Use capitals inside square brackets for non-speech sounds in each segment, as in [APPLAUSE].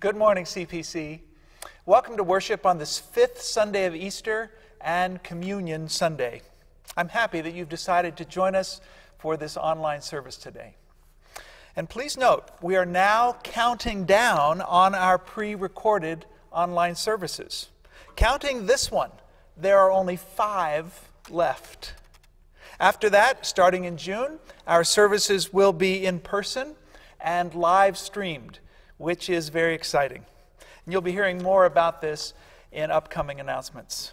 Good morning, CPC. Welcome to worship on this fifth Sunday of Easter and Communion Sunday. I'm happy that you've decided to join us for this online service today. And please note, we are now counting down on our pre recorded online services. Counting this one, there are only five left. After that, starting in June, our services will be in person and live streamed, which is very exciting. And you'll be hearing more about this in upcoming announcements.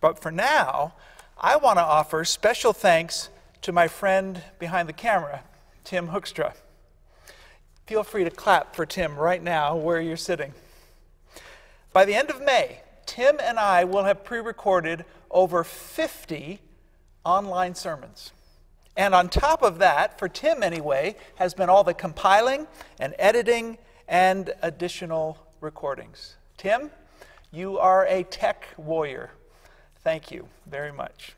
But for now, I want to offer special thanks to my friend behind the camera, Tim Hoekstra. Feel free to clap for Tim right now where you're sitting. By the end of May, Tim and I will have pre recorded over 50 online sermons. And on top of that, for Tim anyway, has been all the compiling and editing and additional recordings. Tim, you are a tech warrior. Thank you very much.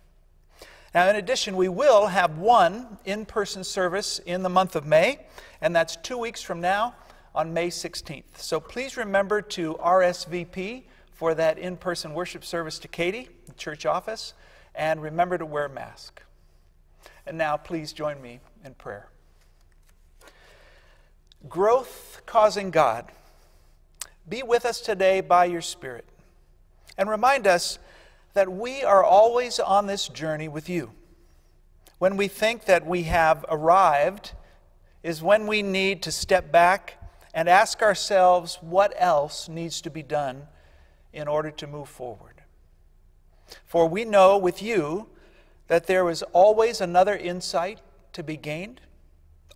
Now, in addition, we will have one in person service in the month of May, and that's two weeks from now on May 16th. So please remember to RSVP for that in person worship service to Katie, the church office, and remember to wear a mask. And now, please join me in prayer. Growth causing God, be with us today by your Spirit and remind us that we are always on this journey with you. When we think that we have arrived, is when we need to step back and ask ourselves what else needs to be done in order to move forward. For we know with you that there is always another insight to be gained,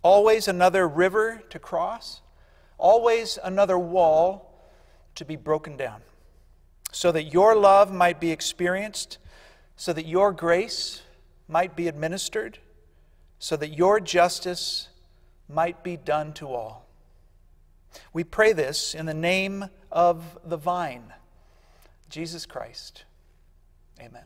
always another river to cross, always another wall to be broken down, so that your love might be experienced, so that your grace might be administered, so that your justice might be done to all. We pray this in the name of the vine, Jesus Christ. Amen.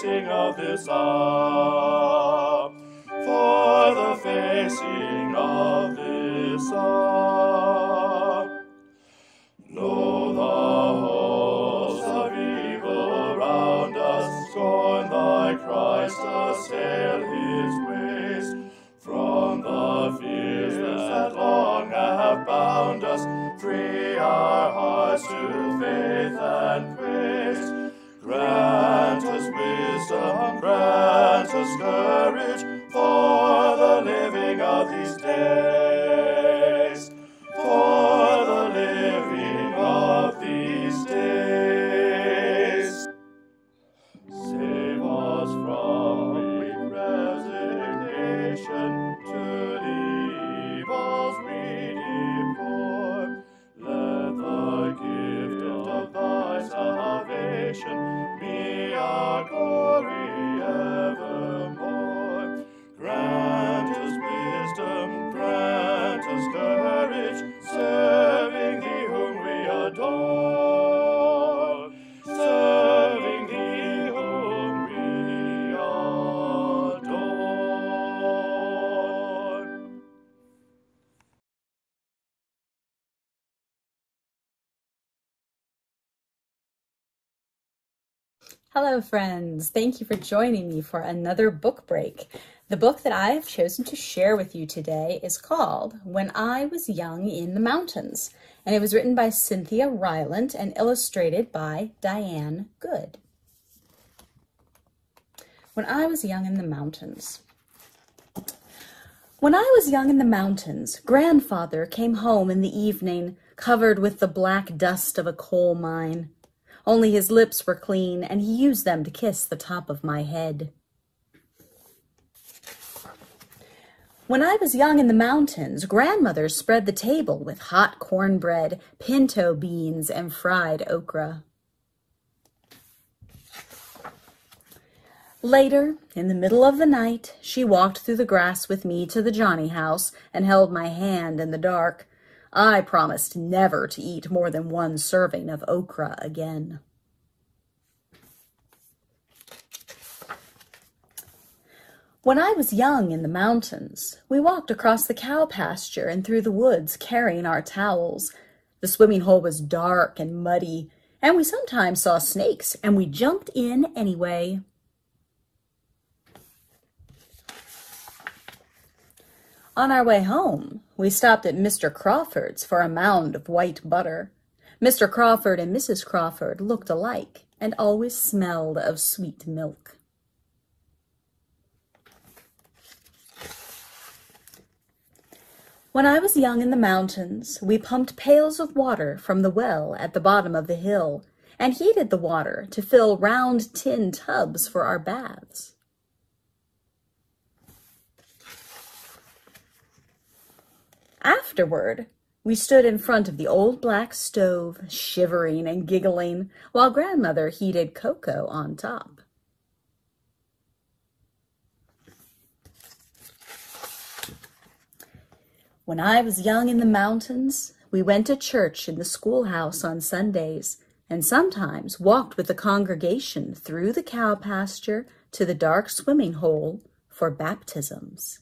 Facing of this hour. Friends. Thank you for joining me for another book break. The book that I have chosen to share with you today is called When I Was Young in the Mountains, and it was written by Cynthia Rylant and illustrated by Diane Goode. When I Was Young in the Mountains. When I was young in the mountains, grandfather came home in the evening, covered with the black dust of a coal mine. Only his lips were clean, and he used them to kiss the top of my head. When I was young in the mountains, grandmother spread the table with hot cornbread, pinto beans, and fried okra. Later, in the middle of the night, she walked through the grass with me to the Johnny house and held my hand in the dark. I promised never to eat more than one serving of okra again. When I was young in the mountains, we walked across the cow pasture and through the woods carrying our towels. The swimming hole was dark and muddy, and we sometimes saw snakes, and we jumped in anyway. On our way home, we stopped at Mr. Crawford's for a mound of white butter. Mr. Crawford and Mrs. Crawford looked alike and always smelled of sweet milk. When I was young in the mountains, we pumped pails of water from the well at the bottom of the hill and heated the water to fill round tin tubs for our baths. Afterward, we stood in front of the old black stove, shivering and giggling, while grandmother heated cocoa on top. When I was young in the mountains, we went to church in the schoolhouse on Sundays and sometimes walked with the congregation through the cow pasture to the dark swimming hole for baptisms.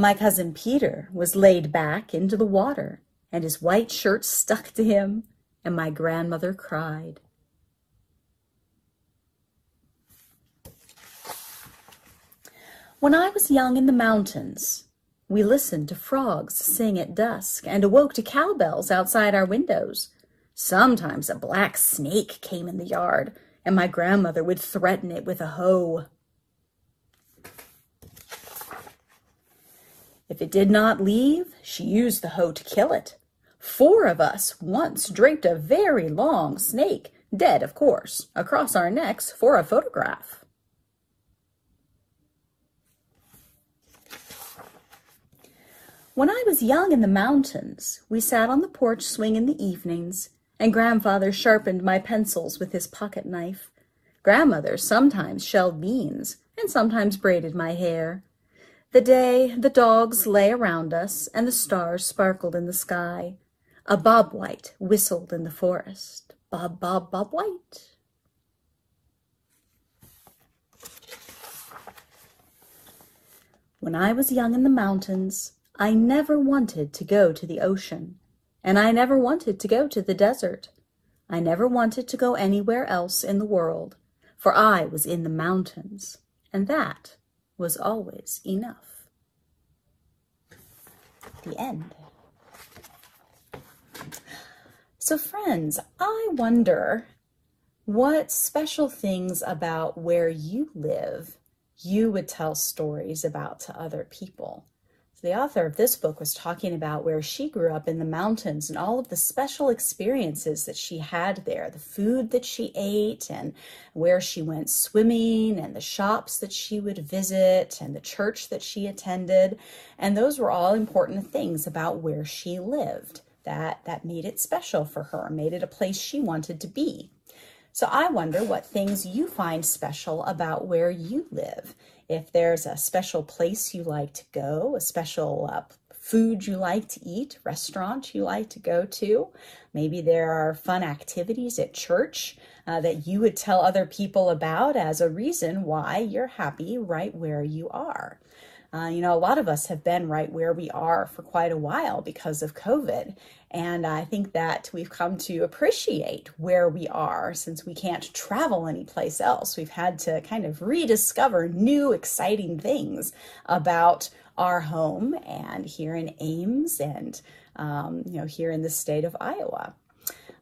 My cousin Peter was laid back into the water, and his white shirt stuck to him, and my grandmother cried. When I was young in the mountains, we listened to frogs sing at dusk and awoke to cowbells outside our windows. Sometimes a black snake came in the yard, and my grandmother would threaten it with a hoe. If it did not leave, she used the hoe to kill it. Four of us once draped a very long snake, dead of course, across our necks for a photograph. When I was young in the mountains, we sat on the porch swing in the evenings, and grandfather sharpened my pencils with his pocket knife. Grandmother sometimes shelled beans, and sometimes braided my hair. The day, the dogs lay around us, and the stars sparkled in the sky. A bob white whistled in the forest. Bob, bob, bob white. When I was young in the mountains, I never wanted to go to the ocean, and I never wanted to go to the desert. I never wanted to go anywhere else in the world, for I was in the mountains, and that was always enough. The end. So, friends, I wonder what special things about where you live you would tell stories about to other people the author of this book was talking about where she grew up in the mountains and all of the special experiences that she had there, the food that she ate and where she went swimming and the shops that she would visit and the church that she attended. And those were all important things about where she lived that that made it special for her, made it a place she wanted to be. So I wonder what things you find special about where you live if there's a special place you like to go, a special uh, food you like to eat, restaurant you like to go to. Maybe there are fun activities at church uh, that you would tell other people about as a reason why you're happy right where you are. Uh, you know, a lot of us have been right where we are for quite a while because of COVID. And I think that we've come to appreciate where we are since we can't travel anyplace else. We've had to kind of rediscover new exciting things about our home and here in Ames and, um, you know, here in the state of Iowa.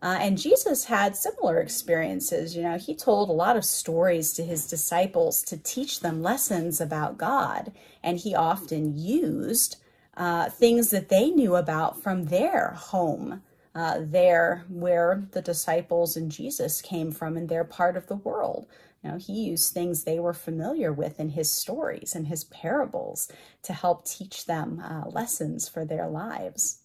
Uh, and Jesus had similar experiences. You know, he told a lot of stories to his disciples to teach them lessons about God. And he often used uh, things that they knew about from their home, uh, there where the disciples and Jesus came from in their part of the world. You know, he used things they were familiar with in his stories and his parables to help teach them uh, lessons for their lives.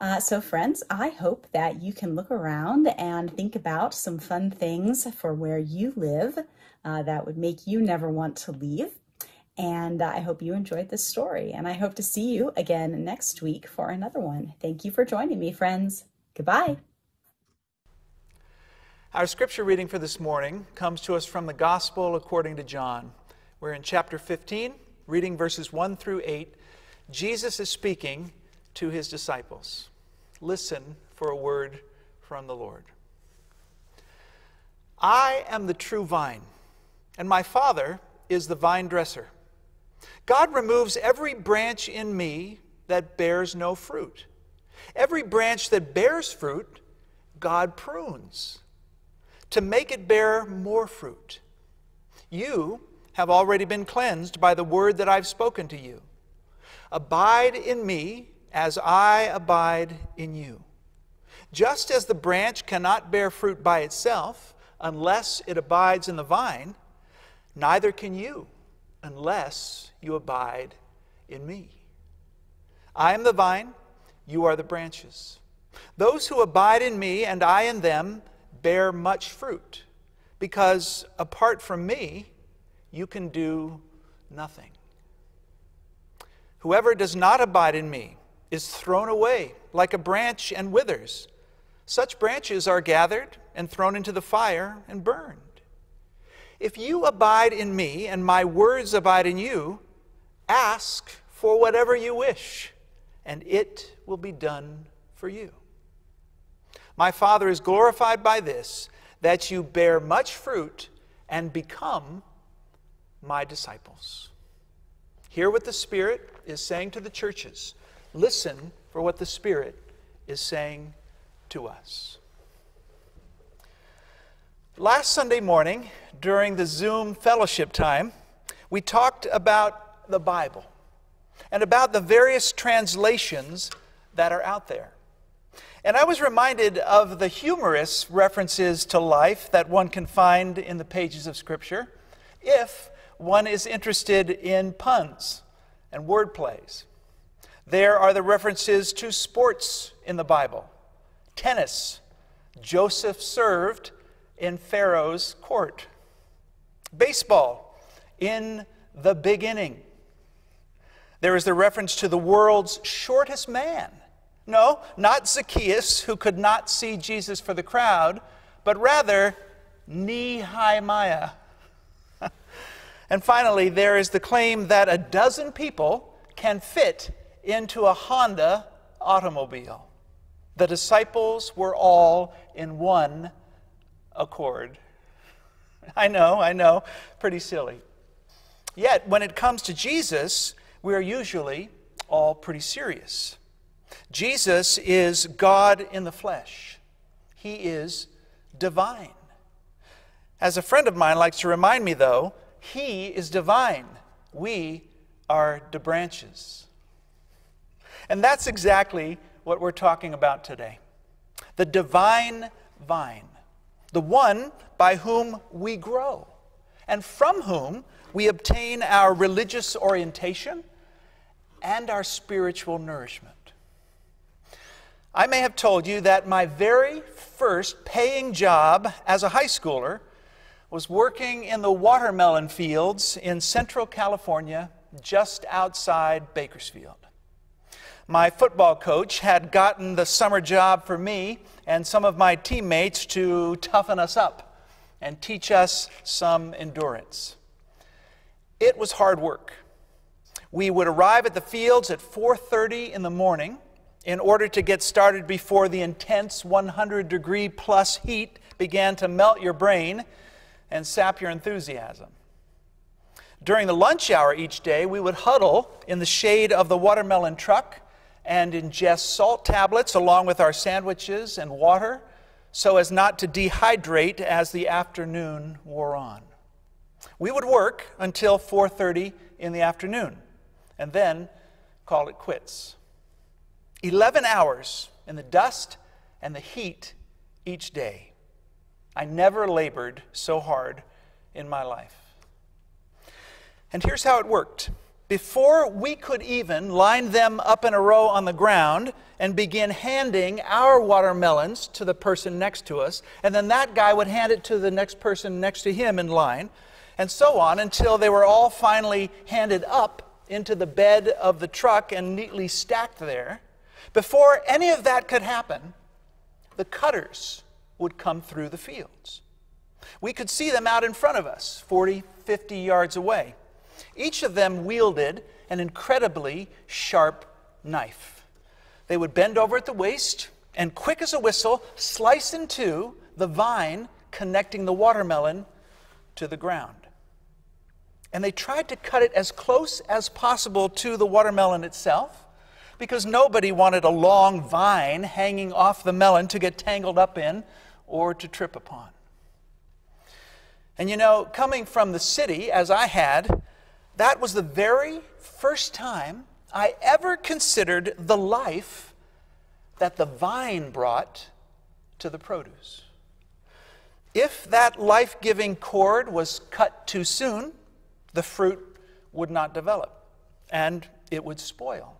Uh, so, friends, I hope that you can look around and think about some fun things for where you live uh, that would make you never want to leave. And uh, I hope you enjoyed this story. And I hope to see you again next week for another one. Thank you for joining me, friends. Goodbye. Our scripture reading for this morning comes to us from the Gospel according to John. We're in chapter 15, reading verses 1 through 8. Jesus is speaking to his disciples. Listen for a word from the Lord. I am the true vine, and my Father is the vine dresser. God removes every branch in me that bears no fruit. Every branch that bears fruit, God prunes to make it bear more fruit. You have already been cleansed by the word that I've spoken to you. Abide in me as I abide in you. Just as the branch cannot bear fruit by itself unless it abides in the vine, neither can you unless you abide in me. I am the vine, you are the branches. Those who abide in me and I in them bear much fruit, because apart from me, you can do nothing. Whoever does not abide in me is thrown away like a branch and withers. Such branches are gathered and thrown into the fire and burned. If you abide in me and my words abide in you, ask for whatever you wish, and it will be done for you. My Father is glorified by this, that you bear much fruit and become my disciples. Hear what the Spirit is saying to the churches. Listen for what the Spirit is saying to us. Last Sunday morning, during the Zoom fellowship time, we talked about the Bible and about the various translations that are out there. And I was reminded of the humorous references to life that one can find in the pages of Scripture if one is interested in puns and word plays. There are the references to sports in the Bible tennis. Joseph served in Pharaoh's court. Baseball, in the beginning. There is the reference to the world's shortest man no, not Zacchaeus, who could not see Jesus for the crowd, but rather Nehemiah. [LAUGHS] and finally, there is the claim that a dozen people can fit into a Honda automobile. The disciples were all in one accord. [LAUGHS] I know, I know, pretty silly. Yet, when it comes to Jesus, we are usually all pretty serious. Jesus is God in the flesh, He is divine. As a friend of mine likes to remind me, though, He is divine. We are the branches. And that's exactly what we're talking about today the divine vine, the one by whom we grow, and from whom we obtain our religious orientation and our spiritual nourishment. I may have told you that my very first paying job as a high schooler was working in the watermelon fields in central California, just outside Bakersfield. My football coach had gotten the summer job for me and some of my teammates to toughen us up and teach us some endurance. It was hard work. We would arrive at the fields at 4:30 in the morning in order to get started before the intense 100 degree plus heat began to melt your brain and sap your enthusiasm. During the lunch hour each day, we would huddle in the shade of the watermelon truck and ingest salt tablets along with our sandwiches and water so as not to dehydrate as the afternoon wore on. We would work until 4:30 in the afternoon and then call it quits. 11 hours in the dust and the heat each day. I never labored so hard in my life. And here's how it worked. Before we could even line them up in a row on the ground and begin handing our watermelons to the person next to us, and then that guy would hand it to the next person next to him in line, and so on until they were all finally handed up into the bed of the truck and neatly stacked there. Before any of that could happen, the cutters would come through the fields. We could see them out in front of us, 40, 50 yards away. Each of them wielded an incredibly sharp knife. They would bend over at the waist and, quick as a whistle, slice in two the vine connecting the watermelon to the ground. And they tried to cut it as close as possible to the watermelon itself because nobody wanted a long vine hanging off the melon to get tangled up in or to trip upon. And you know, coming from the city, as I had, that was the very first time I ever considered the life that the vine brought to the produce. If that life giving cord was cut too soon, the fruit would not develop and it would spoil.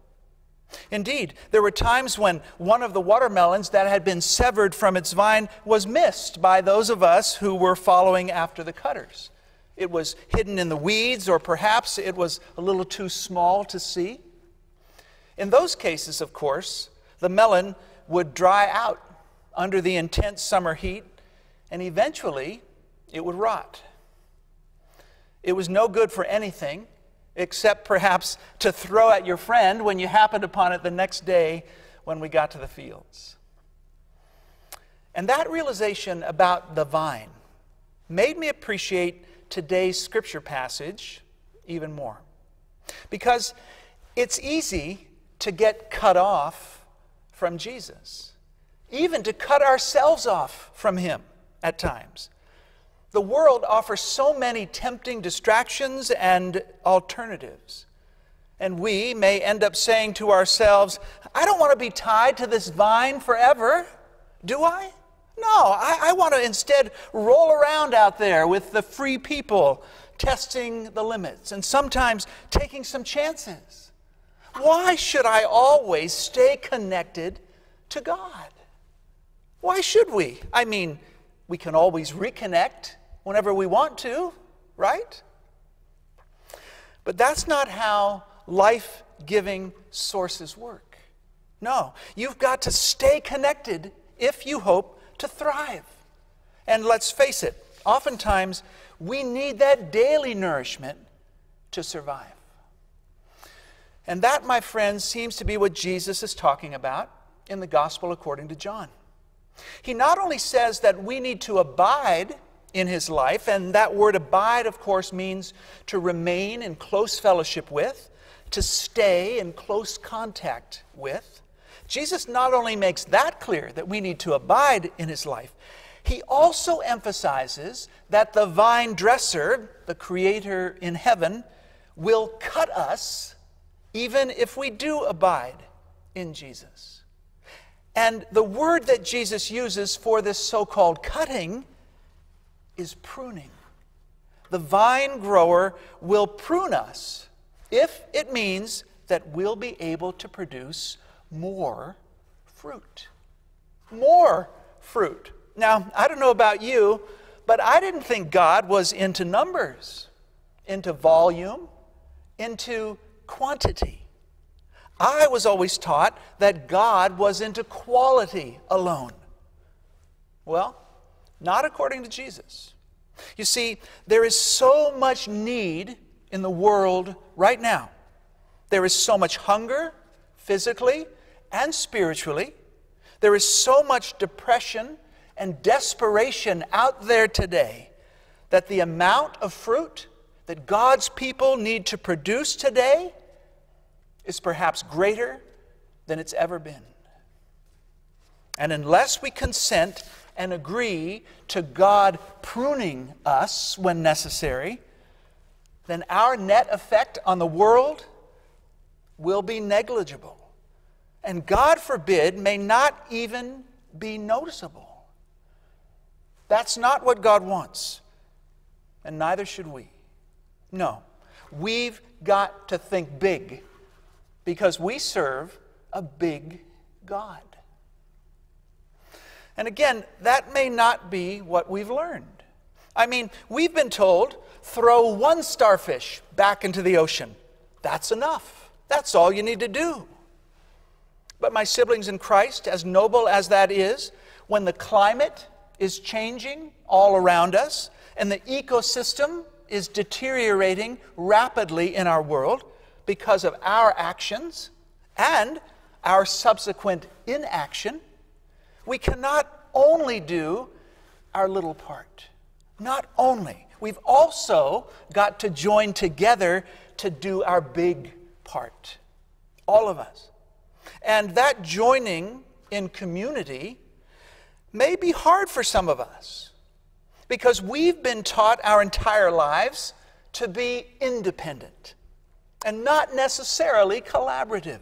Indeed, there were times when one of the watermelons that had been severed from its vine was missed by those of us who were following after the cutters. It was hidden in the weeds, or perhaps it was a little too small to see. In those cases, of course, the melon would dry out under the intense summer heat, and eventually it would rot. It was no good for anything except perhaps to throw at your friend when you happened upon it the next day when we got to the fields. And that realization about the vine made me appreciate today's scripture passage even more. Because it's easy to get cut off from Jesus, even to cut ourselves off from Him at times. The world offers so many tempting distractions and alternatives. And we may end up saying to ourselves, I don't want to be tied to this vine forever, do I? No, I, I want to instead roll around out there with the free people, testing the limits and sometimes taking some chances. Why should I always stay connected to God? Why should we? I mean, we can always reconnect whenever we want to, right? But that's not how life giving sources work. No, you've got to stay connected if you hope to thrive. And let's face it, oftentimes we need that daily nourishment to survive. And that, my friends, seems to be what Jesus is talking about in the Gospel according to John. He not only says that we need to abide in his life. And that word abide, of course, means to remain in close fellowship with, to stay in close contact with. Jesus not only makes that clear that we need to abide in his life, he also emphasizes that the vine dresser, the creator in heaven, will cut us even if we do abide in Jesus. And the word that Jesus uses for this so called cutting is pruning. The vine grower will prune us if it means that we'll be able to produce more fruit. More fruit. Now, I don't know about you, but I didn't think God was into numbers, into volume, into quantity. I was always taught that God was into quality alone. Well, not according to Jesus. You see, there is so much need in the world right now. There is so much hunger, physically and spiritually. There is so much depression and desperation out there today that the amount of fruit that God's people need to produce today is perhaps greater than it's ever been. And unless we consent and agree to God pruning us when necessary, then our net effect on the world will be negligible, and God forbid, may not even be noticeable. That's not what God wants, and neither should we. No, we've got to think big because we serve a big God. And again, that may not be what we've learned. I mean, we've been told throw one starfish back into the ocean. That's enough. That's all you need to do. But, my siblings in Christ, as noble as that is, when the climate is changing all around us and the ecosystem is deteriorating rapidly in our world because of our actions and our subsequent inaction, we cannot only do our little part. Not only. We've also got to join together to do our big part. All of us. And that joining in community may be hard for some of us because we've been taught our entire lives to be independent and not necessarily collaborative.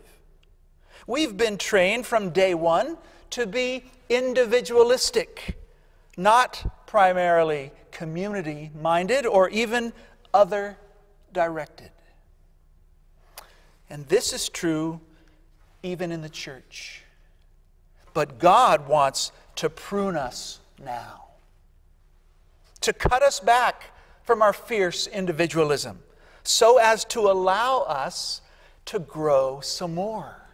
We've been trained from day one to be individualistic, not primarily community minded or even other directed. And this is true even in the church. But God wants to prune us now, to cut us back from our fierce individualism, so as to allow us to grow some more.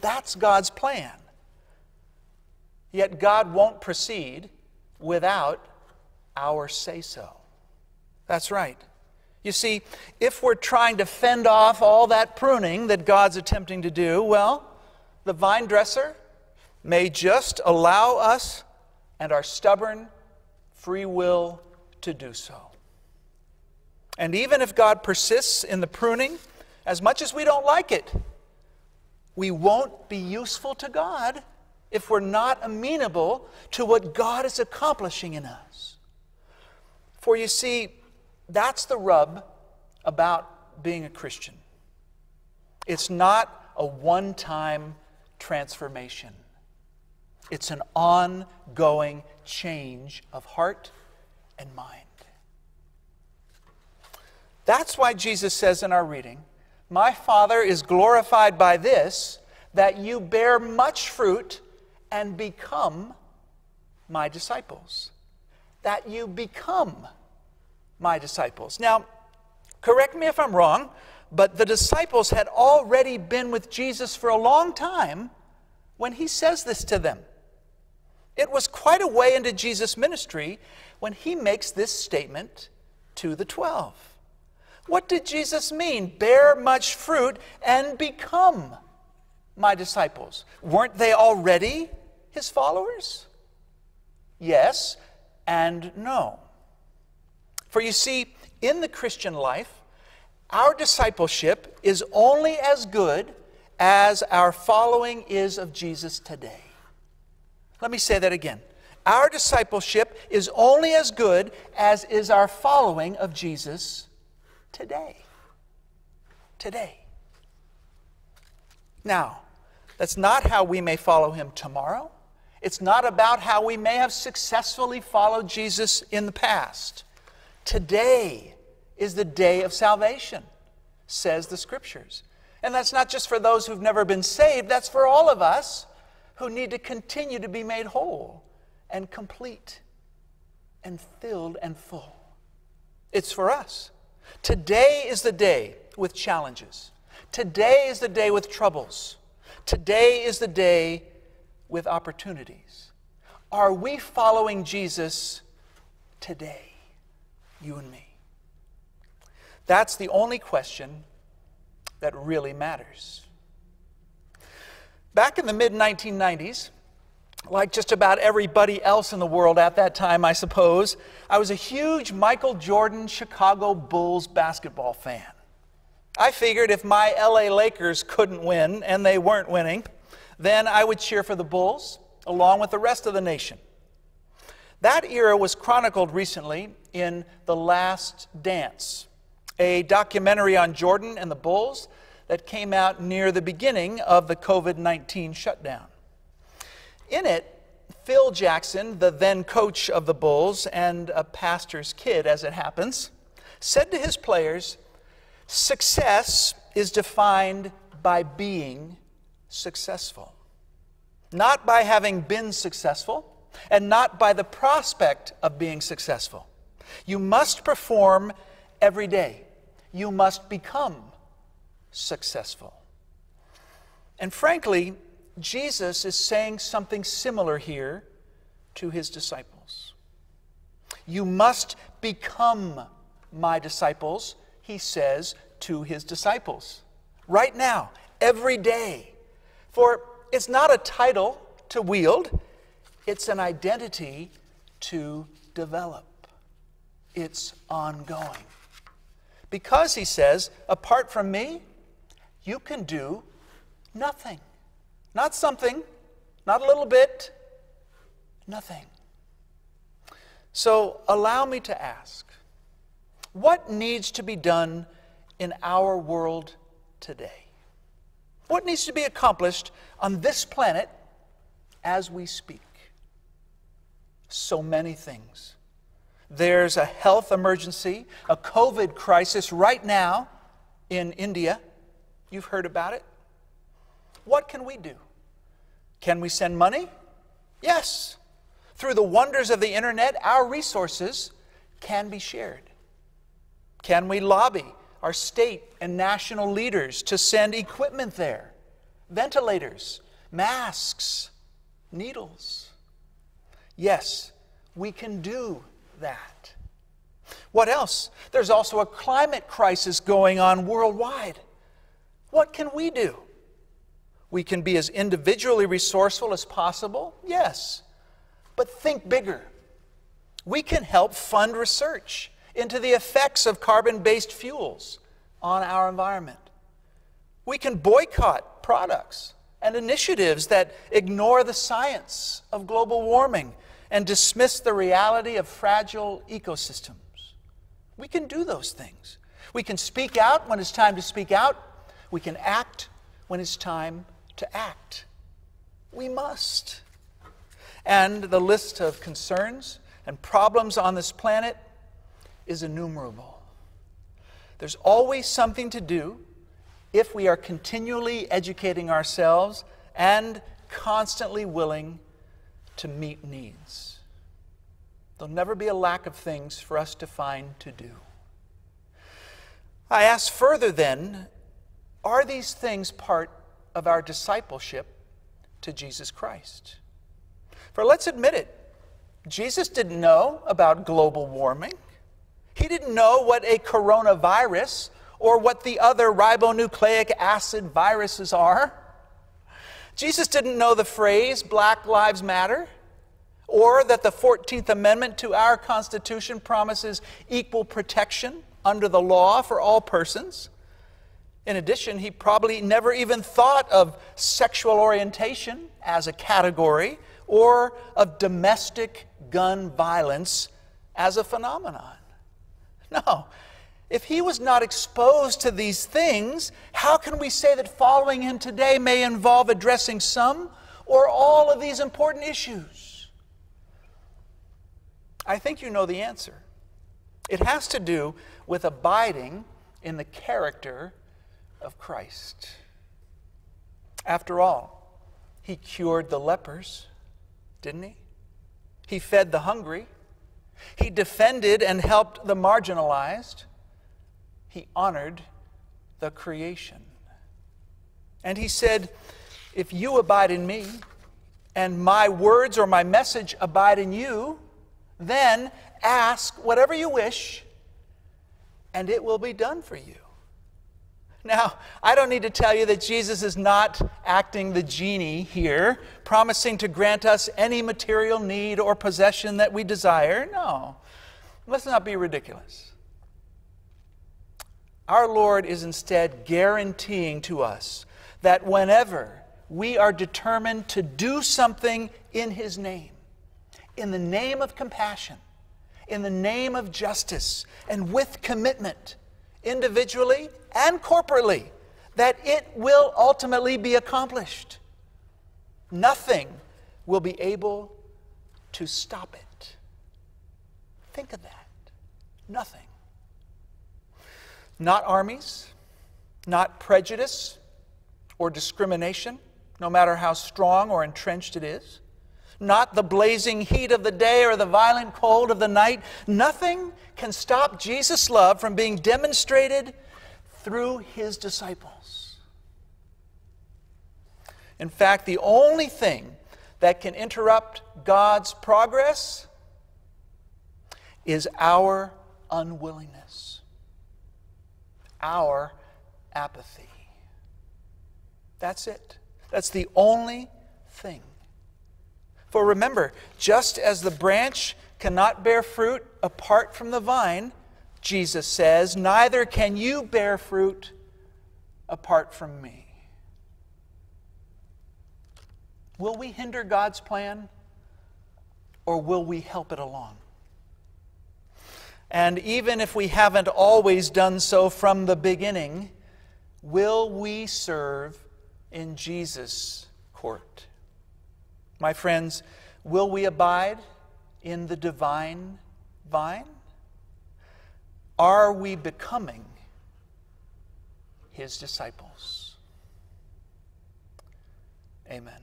That's God's plan. Yet God won't proceed without our say so. That's right. You see, if we're trying to fend off all that pruning that God's attempting to do, well, the vine dresser may just allow us and our stubborn free will to do so. And even if God persists in the pruning, as much as we don't like it, we won't be useful to God if we're not amenable to what God is accomplishing in us. For you see, that's the rub about being a Christian. It's not a one time transformation, it's an ongoing change of heart and mind. That's why Jesus says in our reading, My Father is glorified by this, that you bear much fruit and become my disciples. That you become my disciples. Now, correct me if I'm wrong, but the disciples had already been with Jesus for a long time when he says this to them. It was quite a way into Jesus' ministry when he makes this statement to the twelve. What did Jesus mean? Bear much fruit and become my disciples. Weren't they already his followers? Yes and no. For you see, in the Christian life, our discipleship is only as good as our following is of Jesus today. Let me say that again. Our discipleship is only as good as is our following of Jesus today. Today. Now, that's not how we may follow him tomorrow. It's not about how we may have successfully followed Jesus in the past. Today is the day of salvation, says the scriptures. And that's not just for those who've never been saved, that's for all of us who need to continue to be made whole and complete and filled and full. It's for us. Today is the day with challenges. Today is the day with troubles. Today is the day with opportunities. Are we following Jesus today? You and me? That's the only question that really matters. Back in the mid 1990s, like just about everybody else in the world at that time, I suppose, I was a huge Michael Jordan Chicago Bulls basketball fan. I figured if my LA Lakers couldn't win, and they weren't winning, then I would cheer for the Bulls along with the rest of the nation. That era was chronicled recently in The Last Dance, a documentary on Jordan and the Bulls that came out near the beginning of the COVID 19 shutdown. In it, Phil Jackson, the then coach of the Bulls and a pastor's kid, as it happens, said to his players, Success is defined by being successful, not by having been successful, and not by the prospect of being successful. You must perform every day, you must become successful. And frankly, Jesus is saying something similar here to his disciples. You must become my disciples, he says to his disciples. Right now, every day. For it's not a title to wield, it's an identity to develop. It's ongoing. Because, he says, apart from me, you can do nothing. Not something, not a little bit, nothing. So allow me to ask what needs to be done in our world today? What needs to be accomplished on this planet as we speak? So many things. There's a health emergency, a COVID crisis right now in India. You've heard about it. What can we do? Can we send money? Yes. Through the wonders of the internet, our resources can be shared. Can we lobby our state and national leaders to send equipment there? Ventilators, masks, needles. Yes, we can do that. What else? There's also a climate crisis going on worldwide. What can we do? We can be as individually resourceful as possible, yes, but think bigger. We can help fund research into the effects of carbon based fuels on our environment. We can boycott products and initiatives that ignore the science of global warming and dismiss the reality of fragile ecosystems. We can do those things. We can speak out when it's time to speak out. We can act when it's time to act. We must. And the list of concerns and problems on this planet is innumerable. There's always something to do if we are continually educating ourselves and constantly willing to meet needs. There'll never be a lack of things for us to find to do. I ask further then, are these things part of our discipleship to Jesus Christ. For let's admit it, Jesus didn't know about global warming. He didn't know what a coronavirus or what the other ribonucleic acid viruses are. Jesus didn't know the phrase Black Lives Matter or that the 14th Amendment to our Constitution promises equal protection under the law for all persons. In addition, he probably never even thought of sexual orientation as a category or of domestic gun violence as a phenomenon. [LAUGHS] No. If he was not exposed to these things, how can we say that following him today may involve addressing some or all of these important issues? I think you know the answer. It has to do with abiding in the character of Christ. After all, he cured the lepers, didn't he? He fed the hungry. He defended and helped the marginalized. He honored the creation. And he said, If you abide in me, and my words or my message abide in you, then ask whatever you wish, and it will be done for you. Now, I don't need to tell you that Jesus is not acting the genie here, promising to grant us any material need or possession that we desire. No, let's not be ridiculous. Our Lord is instead guaranteeing to us that whenever we are determined to do something in His name, in the name of compassion, in the name of justice, and with commitment, individually and corporately, that it will ultimately be accomplished. Nothing will be able to stop it. Think of that. Nothing. Not armies, not prejudice or discrimination, no matter how strong or entrenched it is, not the blazing heat of the day or the violent cold of the night. Nothing can stop Jesus' love from being demonstrated through his disciples. In fact, the only thing that can interrupt God's progress is our unwillingness, our apathy. That's it. That's the only thing. For remember, just as the branch cannot bear fruit apart from the vine, Jesus says, neither can you bear fruit apart from me. Will we hinder God's plan or will we help it along? And even if we haven't always done so from the beginning, will we serve in Jesus' court? My friends, will we abide in the divine vine? Are we becoming his disciples? Amen.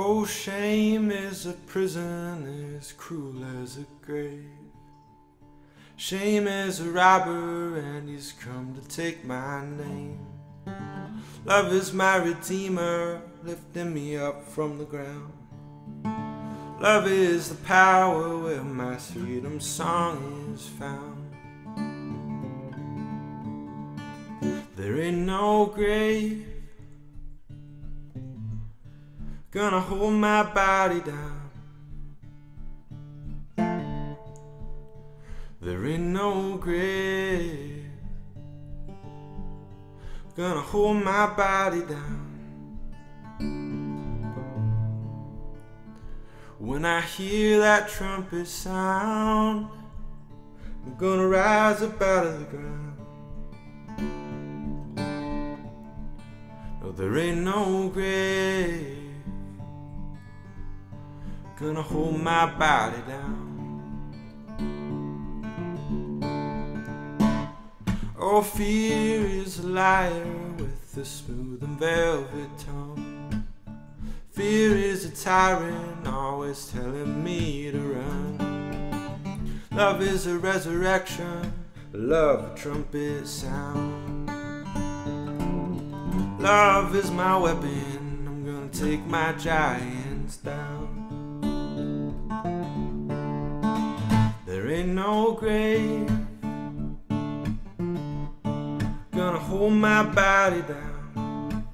Oh, shame is a prison as cruel as a grave. Shame is a robber and he's come to take my name. Love is my redeemer, lifting me up from the ground. Love is the power where my freedom song is found. There ain't no grave gonna hold my body down. There ain't no grave gonna hold my body down. When I hear that trumpet sound, I'm gonna rise up out of the ground. No, there ain't no grave gonna hold my body down. Oh, fear is a liar with a smooth and velvet tongue. Fear is a tyrant, always telling me to run. Love is a resurrection, love a trumpet sound. Love is my weapon, I'm gonna take my giants down. Ain't no grave gonna hold my body down.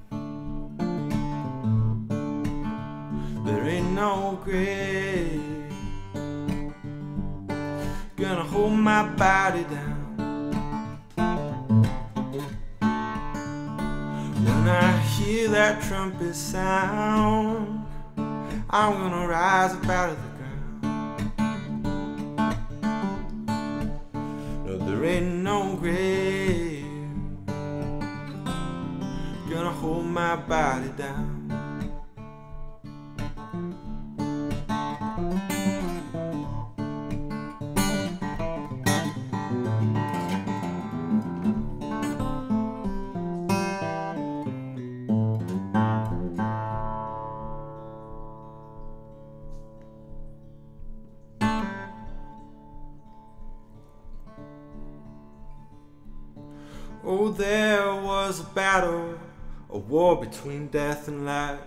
There ain't no grave gonna hold my body down. When I hear that trumpet sound, I'm gonna rise up out of the ain't no grave gonna hold my body down. There was a battle, a war between death and life.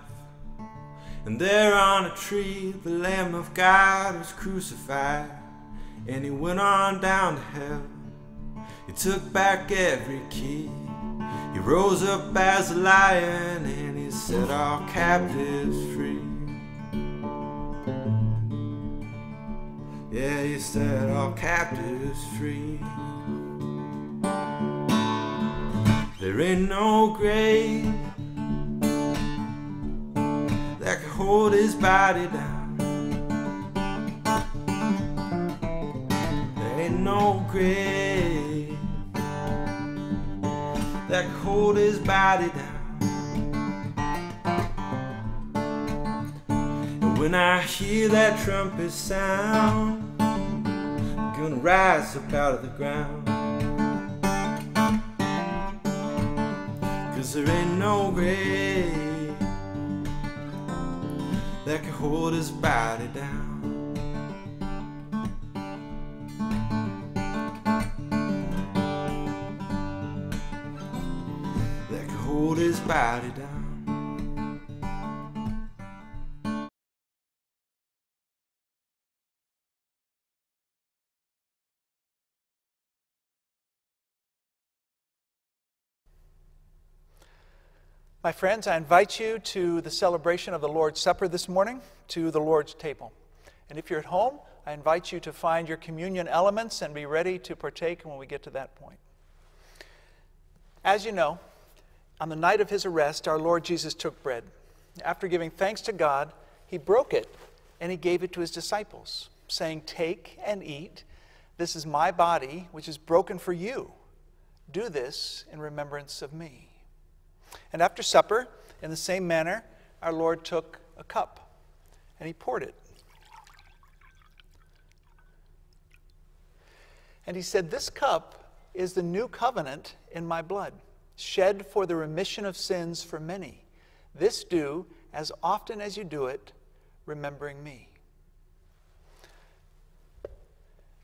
And there on a tree, the Lamb of God was crucified. And he went on down to hell. He took back every key. He rose up as a lion and he set all captives free. Yeah, he set all captives free. There ain't no grave that can hold his body down. There ain't no grave that can hold his body down. And when I hear that trumpet sound, I'm gonna rise up out of the ground. Cause there ain't no grave that can hold his body down. That can hold his body down. My friends, I invite you to the celebration of the Lord's Supper this morning, to the Lord's table. And if you're at home, I invite you to find your communion elements and be ready to partake when we get to that point. As you know, on the night of his arrest, our Lord Jesus took bread. After giving thanks to God, he broke it and he gave it to his disciples, saying, Take and eat. This is my body, which is broken for you. Do this in remembrance of me. And after supper, in the same manner, our Lord took a cup and he poured it. And he said, This cup is the new covenant in my blood, shed for the remission of sins for many. This do as often as you do it, remembering me.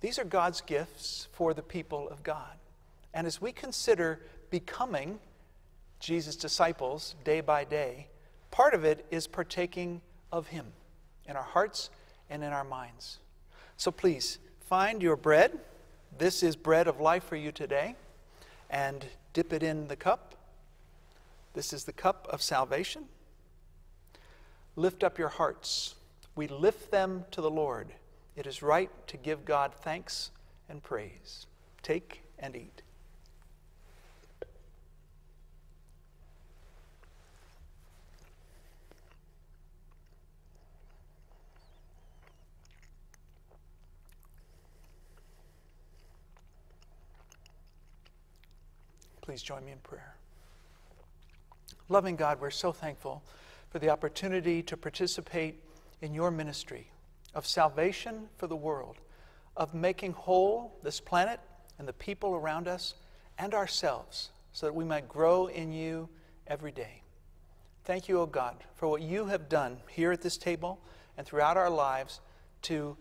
These are God's gifts for the people of God. And as we consider becoming Jesus' disciples day by day, part of it is partaking of Him in our hearts and in our minds. So please find your bread. This is bread of life for you today, and dip it in the cup. This is the cup of salvation. Lift up your hearts. We lift them to the Lord. It is right to give God thanks and praise. Take and eat. Please join me in prayer. Loving God, we're so thankful for the opportunity to participate in your ministry of salvation for the world, of making whole this planet and the people around us and ourselves so that we might grow in you every day. Thank you, O God, for what you have done here at this table and throughout our lives to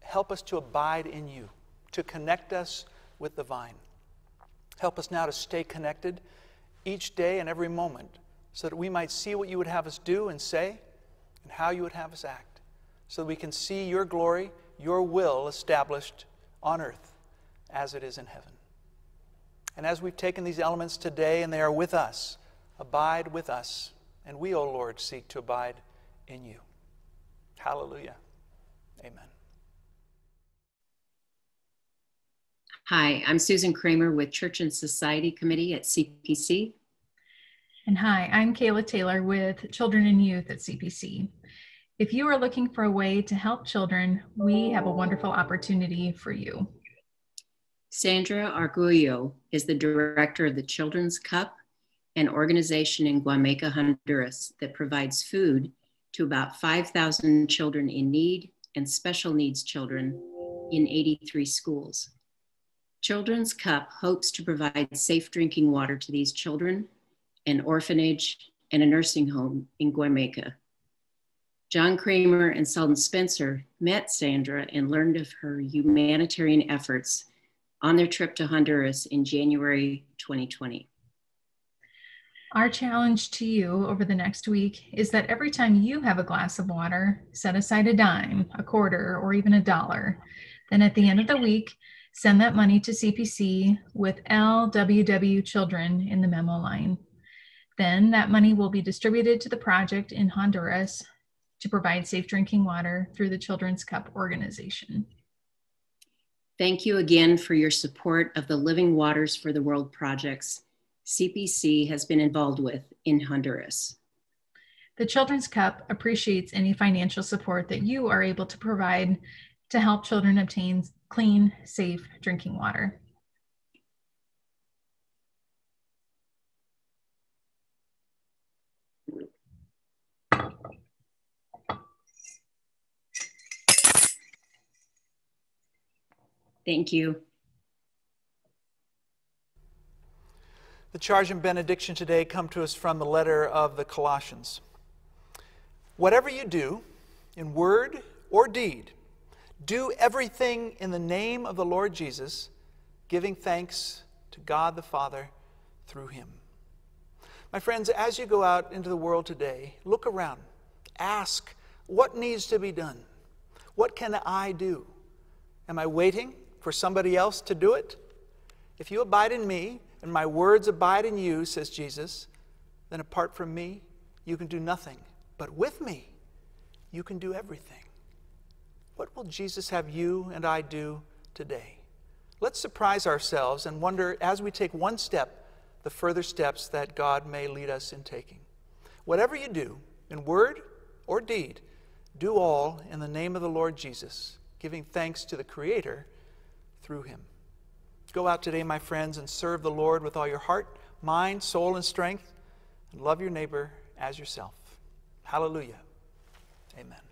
help us to abide in you, to connect us with the vine. Help us now to stay connected each day and every moment so that we might see what you would have us do and say and how you would have us act, so that we can see your glory, your will established on earth as it is in heaven. And as we've taken these elements today and they are with us, abide with us, and we, O Lord, seek to abide in you. Hallelujah. Amen. Hi, I'm Susan Cramer with Church and Society Committee at CPC. And hi, I'm Cayla Taylor with Children and Youth at CPC. If you are looking for a way to help children, we have a wonderful opportunity for you. Sandra Arguello is the director of the Children's Cup, an organization in Guaimaca, Honduras that provides food to about 5,000 children in need and special needs children in 83 schools. Children's Cup hopes to provide safe drinking water to these children, an orphanage, and a nursing home in Guaimaca. John Cramer and Selden Spencer met Sandra and learned of her humanitarian efforts on their trip to Honduras in January 2020. Our challenge to you over the next week is that every time you have a glass of water, set aside a dime, a quarter, or even a dollar. Then at the end of the week, send that money to CPC with LWW Children in the memo line. Then that money will be distributed to the project in Honduras to provide safe drinking water through the Children's Cup organization. Thank you again for your support of the Living Waters for the World projects CPC has been involved with in Honduras. The Children's Cup appreciates any financial support that you are able to provide to help children obtain clean, safe drinking water. Thank you. The charge and benediction today come to us from the letter of the Colossians. Whatever you do, in word or deed, do everything in the name of the Lord Jesus, giving thanks to God the Father through him. My friends, as you go out into the world today, look around. Ask, what needs to be done? What can I do? Am I waiting for somebody else to do it? If you abide in me and my words abide in you, says Jesus, then apart from me, you can do nothing. But with me, you can do everything. What will Jesus have you and I do today? Let's surprise ourselves and wonder as we take one step, the further steps that God may lead us in taking. Whatever you do, in word or deed, do all in the name of the Lord Jesus, giving thanks to the Creator through him. Go out today, my friends, and serve the Lord with all your heart, mind, soul, and strength, and love your neighbor as yourself. Hallelujah. Amen.